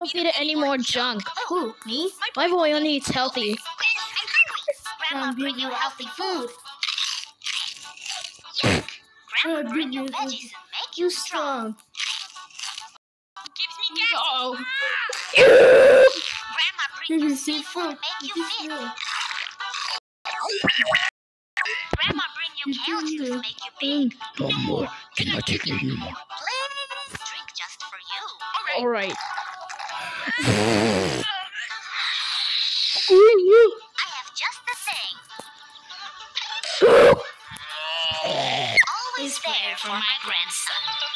Don't feed it any more junk. Who? Oh, me? My boy only eats healthy. Grandma, bring you healthy food. Grandma, bring you veggies and make you strong. Gives me gas. Oh. Grandma, bring you Baby seafood seafood. and make you fit. Grandma, bring you carrot juice make you big. No more. Cannot take any more. Please drink just for you. All right. Screw Always there for my grandson.